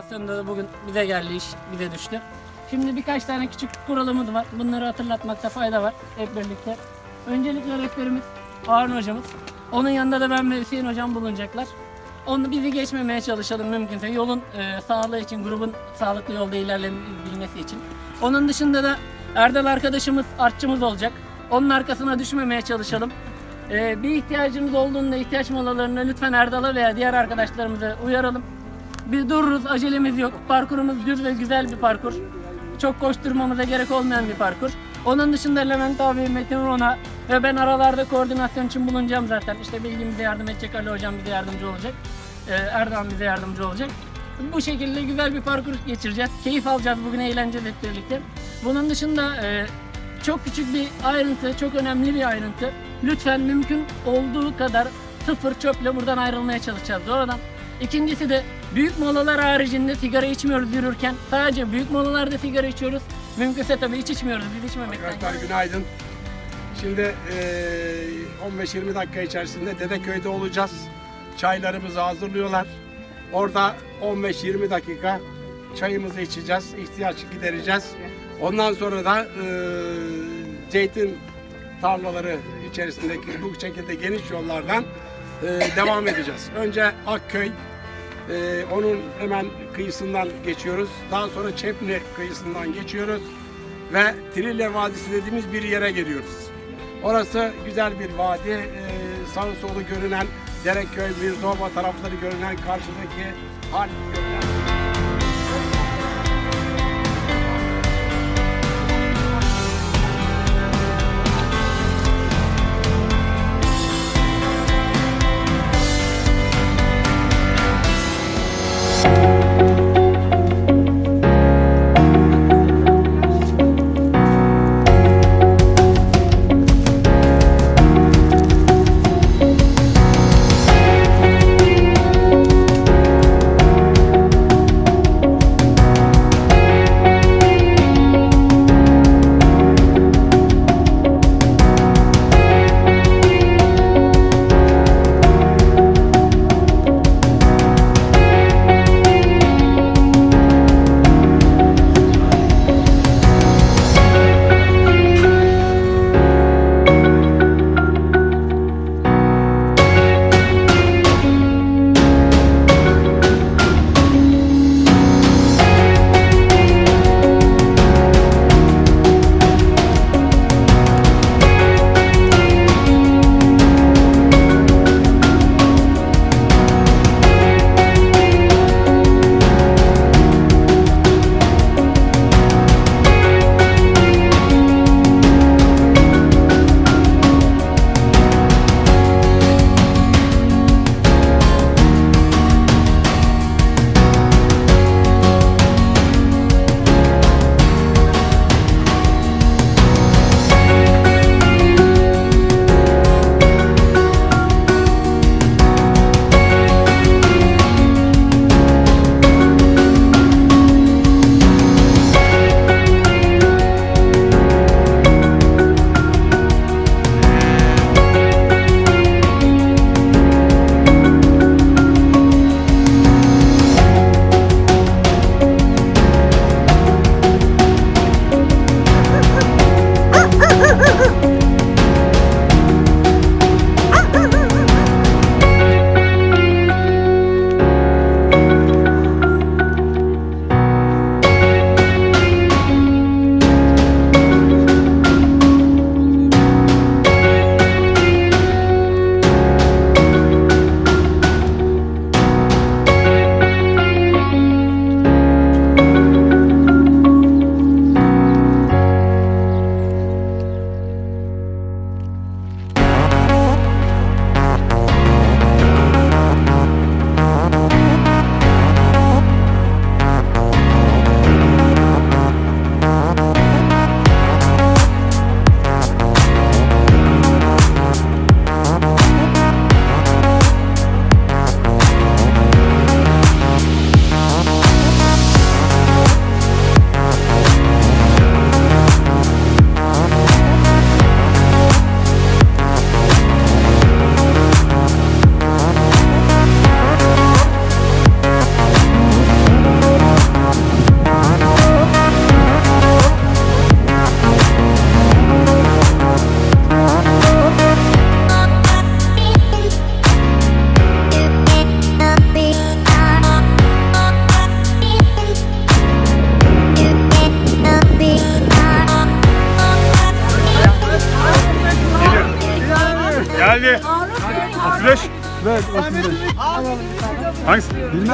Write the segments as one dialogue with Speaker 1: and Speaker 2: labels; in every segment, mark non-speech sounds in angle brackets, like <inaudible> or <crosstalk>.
Speaker 1: organizasyonda da bugün bize geldi iş, bize düştü. Şimdi birkaç tane küçük kuralımız var. Bunları hatırlatmakta fayda var hep birlikte. Öncelikle rehberimiz Harun hocamız. Onun yanında da ben ve Hüseyin hocam bulunacaklar. Onu bizi geçmemeye çalışalım mümkünse yolun e, sağlığı için, grubun sağlıklı yolda ilerleyebilmesi için. Onun dışında da Erdal arkadaşımız, artçımız olacak. Onun arkasına düşmemeye çalışalım. E, bir ihtiyacımız olduğunda ihtiyaç molalarını lütfen Erdal'a veya diğer arkadaşlarımıza uyaralım. Biz dururuz, acelemiz yok. Parkurumuz düz ve güzel bir parkur. Çok koşturmamıza gerek olmayan bir parkur. Onun dışında Levent abi, Metin Rona ve ben aralarda koordinasyon için bulunacağım zaten. İşte bilgim bize yardım edecek, Ali hocam bize yardımcı olacak. Ee, Erdoğan bize yardımcı olacak. Bu şekilde güzel bir parkur geçireceğiz. Keyif alacağız, bugün eğleneceğiz hep birlikte. Bunun dışında e, çok küçük bir ayrıntı, çok önemli bir ayrıntı. Lütfen mümkün olduğu kadar sıfır çöple buradan ayrılmaya çalışacağız doğrudan. İkincisi de büyük molalar haricinde sigara içmiyoruz yürürken. Sadece büyük molalarda sigara içiyoruz. Mümkünse tabii hiç içmiyoruz. Biz içmemekten.
Speaker 2: Arkadaşlar günaydın. Şimdi eee, 15-20 dakika içerisinde Dedeköy'de olacağız. Çaylarımızı hazırlıyorlar. Orada 15-20 dakika çayımızı içeceğiz, ihtiyaç gidereceğiz. Ondan sonra da eee, zeytin tarlaları içerisindeki bu şekilde geniş yollardan eee, devam edeceğiz. Önce Akköy, eee, onun hemen kıyısından geçiyoruz. Daha sonra Çepni kıyısından geçiyoruz ve Trille Vadisi dediğimiz bir yere geliyoruz. Orası güzel bir vadi. Ee, sağ solu görünen Dereköy, Mirzova tarafları görünen karşıdaki hal görünen.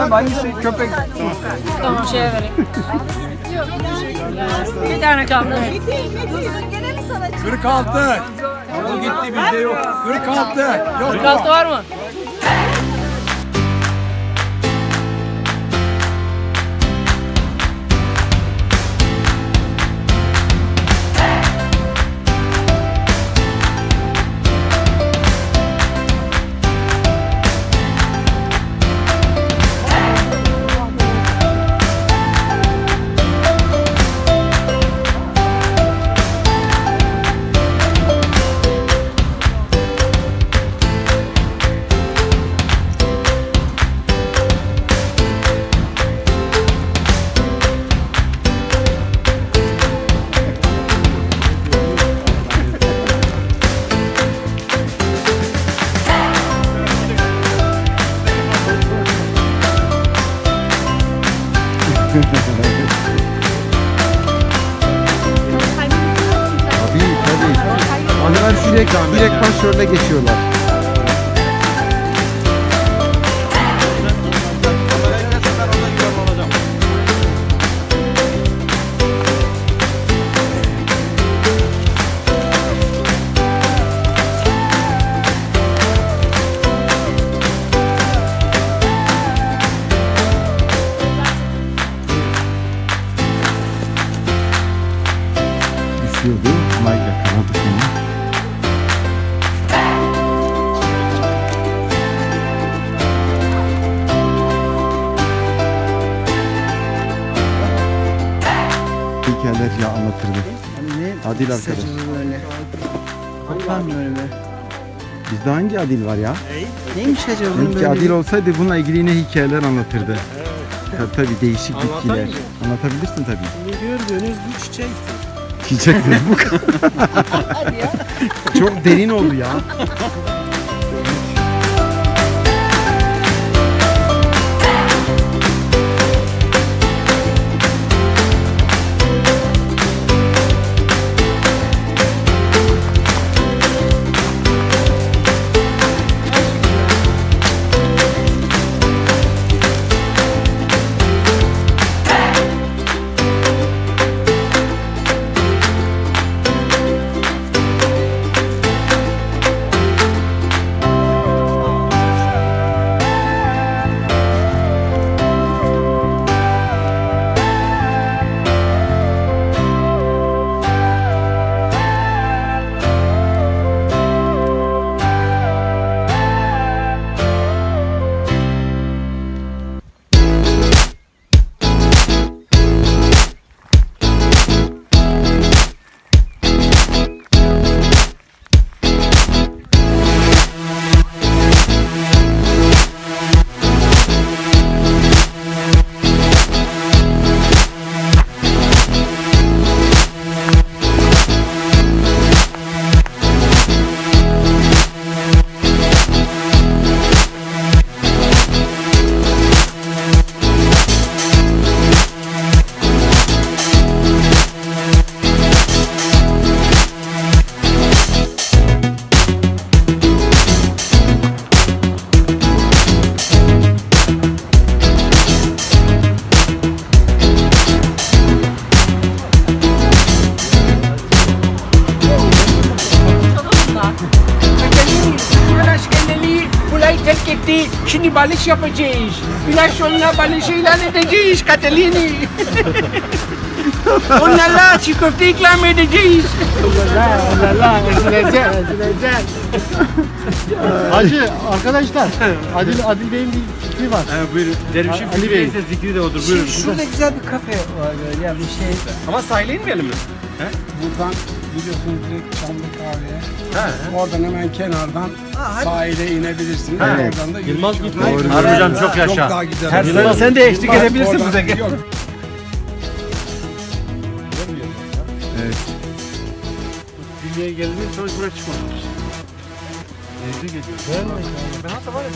Speaker 3: Bilmem hangisi köpek.
Speaker 1: Tamam şeye vereyim. bir tane kaldı.
Speaker 2: 46. O gitti bizde yok. 46. Yok.
Speaker 1: 46 var mı?
Speaker 3: Let me get you a Adil arkadaş.
Speaker 4: Bakar böyle be.
Speaker 3: Bizde hangi Adil var ya?
Speaker 4: Neymiş acaba bunun
Speaker 3: Belki
Speaker 4: böyle?
Speaker 3: Adil olsaydı bununla ilgili yine hikayeler anlatırdı. Tabii tabii değişik bitkiler. Anlatabilirsin tabii.
Speaker 4: Gördüğünüz bu çiçek.
Speaker 3: Çiçek mi <laughs> bu kadar? Çok derin oldu ya. <laughs>
Speaker 5: Balış yapacağız. Sonra balışı ilan edeceğiz Katelini. <laughs> Onlarla çiğ köfte ikram edeceğiz. Onlarla, onlarla, ezileceğiz.
Speaker 4: Hacı arkadaşlar. Adil, Adil Bey'in bir fikri var.
Speaker 6: buyurun. Dervişin
Speaker 4: Ali Bey.
Speaker 6: fikri zikri de odur. Buyurun.
Speaker 4: Şurada güzel bir kafe var böyle ya bir şey.
Speaker 6: Ama sahile inmeyelim mi?
Speaker 2: Buradan gidiyorsunuz direkt Çamlı Kahve'ye. Oradan hemen kenardan sahile inebilirsiniz.
Speaker 3: Evet.
Speaker 2: Oradan da
Speaker 6: Yılmaz
Speaker 2: yürüyüş
Speaker 6: gitmeyin.
Speaker 2: yolu.
Speaker 6: Harbi hocam çok yaşa.
Speaker 2: Çok daha güzel.
Speaker 6: Her sene sen de eşlik
Speaker 2: Yılmaz
Speaker 6: edebilirsin
Speaker 2: oradan-
Speaker 6: bize.
Speaker 2: Yok,
Speaker 6: Dünyaya geldiğinde sonra buraya çıkmamış. Evde geliyor. Ben hatta var ya.